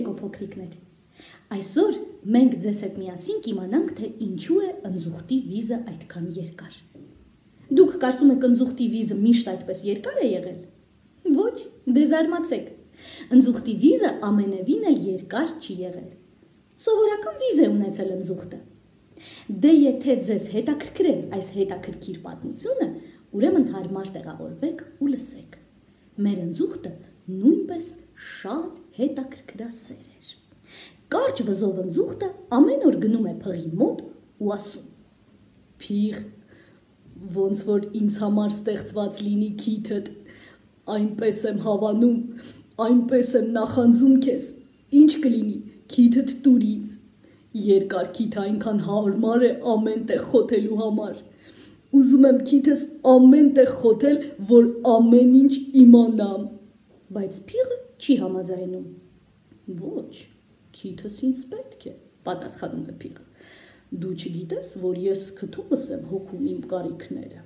Երեկո փոքրիկներ։ Այսօր մենք ձեզ հետ միասին կիմանանք, թե ինչու է ընձուղտի վիզը այդքան երկար։ Դուք կարծում եք ընձուղտի վիզը միշտ այդպես երկար է եղել։ Ոչ, դե զարմացեք։ Ընձուղտի վիզը ամենևին էլ երկար չի եղել։ Սովորական վիզ է ունեցել ընձուղտը։ Դե եթե ձեզ հետաքրքրեց այս հետաքրքիր պատմությունը, ուրեմն հարմար տեղավորվեք ու լսեք։ Մեր ընձուղտը նույնպես շատ հետաքրքրասեր էր։ Կարճ վզով ընձուղտը ամեն օր գնում է փղի մոտ ու ասում. Փիղ, ոնց որ ինձ համար ստեղծված լինի քիթդ, այնպես եմ հավանում, այնպես եմ նախանձում քեզ։ Ինչ կլինի քիթդ տուր ինձ։ Երկար քիթը այնքան հարմար է ամեն տեղ խոթելու համար։ Ուզում եմ քիթս ամեն տեղ խոթել, որ ամեն ինչ իմանամ բայց փիղը չի համաձայնում։ Ոչ, քիթս ինձ պետք է, պատասխանում է փիղը։ Դու չգիտես, որ ես քթովս եմ հոգում իմ կարիքները։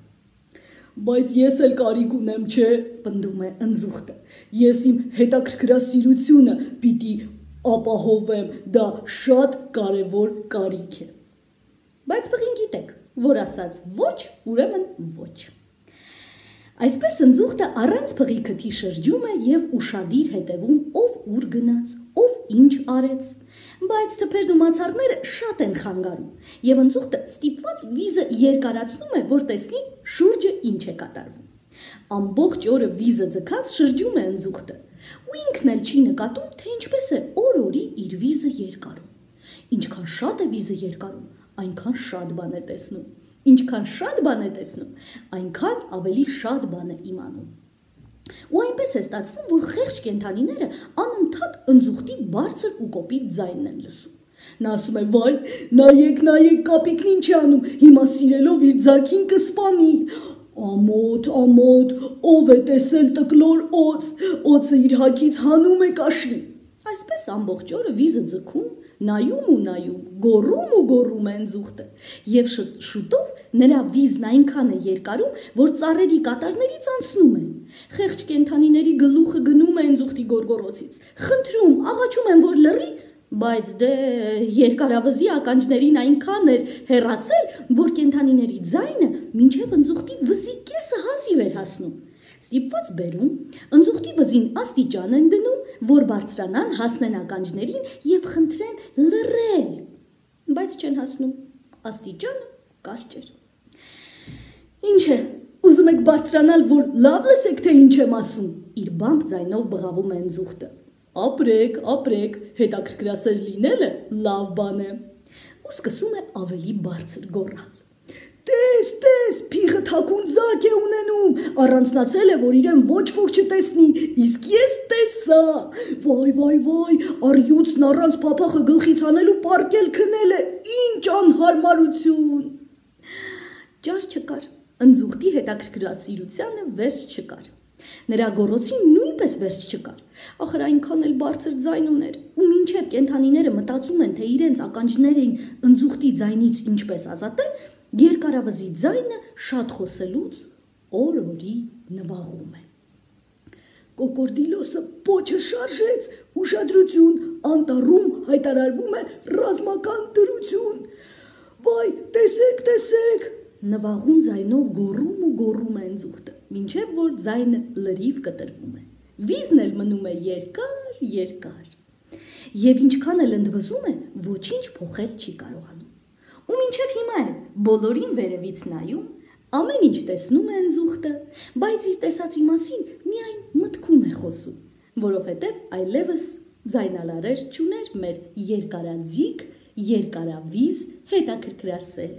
Բայց ես էլ կարիք ունեմ, չէ, պնդում է ընձուխտը։ Ես իմ հետաքրքրասիրությունը պիտի ապահովեմ, դա շատ կարևոր կարիք է։ Բայց բղին գիտեք, որ ասած ոչ, ուրեմն ոչ։ Այսպես ընձուղտը առանց փղի քթի շրջում է եւ ուրشادիր հետևում ով ուր գնաց, ով ինչ արեց։ Բայց թփերն ու մացառները շատ են խանգարում եւ ընձուղտը ստիպված վիզը երկարացնում է, որ տեսնի շուրջը ինչ է կատարվում։ Ամբողջ օրը վիզը ձգած շրջում է ընձուղտը ու ինքն էլ չի նկատում, թե ինչպես է օր-օրի իր վիզը երկարում։ Ինչքան շատ է վիզը երկարում, այնքան շատ բան է տեսնում։ Ինչքան շատ բան է տեսնում, այնքան ավելի շատ բան է իմանում։ Ու այնպես է ստացվում, որ խեղճ կենթանիները անընդհատ ընձուղտի բարձր ու կոպիտ ձայնն են լսում։ Նա ասում է. «Վայ, նայեք, նայեք, կապիկն ինչ է անում, հիմա սիրելով իր ձակին կսպանի»։ Ամոթ, ամոթ, ով է տեսել տկլոր օծ, օծը իր հակից հանում է կաշի։ Այսպես ամբողջ օրը վիզը ձգում, նայում ու նայում, գոռում ու գոռում են զուխտը։ Եվ շուտով նրա վիզն այնքան է երկարում, որ ծառերի կատարներից անցնում են։ Խեղճ կենթանիների գլուխը գնում են զուխտի գորգորոցից։ Խնդրում, աղաչում են, որ լռի, բայց դե երկարավզի ականջներին այնքան էր հեռացել, որ կենթանիների ձայնը մինչև ընձուխտի վզի կեսը հազիվ էր հասնում։ Ստիպված բերում, ընձուղտի վզին աստիճան են դնում, որ բարձրանան հասնեն ականջներին եւ խնդրեն լռել, բայց չեն հասնում։ Աստիճանը կարճ էր։ Ինչ է, ուզում եք բարձրանալ, որ լավ լսեք, թե ինչ եմ ասում։ Իր բամբ ձայնով բղավում է ընձուղտը։ Ապրեք, ապրեք, հետաքրքրասեր լինելը լավ բան է։ Ու սկսում է ավելի բարձր գոռալ։ Տես, տես, փիղը ունենում, առանցնացել է, որ իրեն ոչ ոք չտեսնի, իսկ ես տեսա։ Վայ, վայ, վայ, արյուծն առանց փափախը գլխից անելու պարկել քնել է, ինչ անհարմարություն։ Ճար չկար, ընձուղտի հետաքրքրասիրությանը վերջ չկար։ Նրա գորոցին նույնպես վերջ չկար։ Ախր այնքան էլ բարձր ձայն ուներ, ու մինչև կենթանիները մտածում են, թե իրենց ականջներին ընձուղտի ձայնից ինչպես ազատել, Երկարավզի ձայնը շատ խոսելուց օր-օրի նվաղում է։ Կոկորդիլոսը պոչը շարժեց, ուշադրություն, անտառում հայտարարվում է ռազմական դրություն։ Վայ, տեսեք, տեսեք, նվաղուն ձայնով գոռում ու գոռում են զուխտը, ինչև որ ձայնը լրիվ կտրվում է։ Վիզն էլ մնում է երկար, երկար։ Եվ ինչքան էլ ընդվզում է, ոչինչ փոխել չի կարողանում ու մինչև հիմա է բոլորին վերևից նայում, ամեն ինչ տեսնում է ընձուխտը, բայց իր տեսածի մասին միայն մտքում է խոսում, որովհետև այլևս ձայնալարեր չուներ մեր երկարաձիգ, երկարավիզ հետաքրքրասեր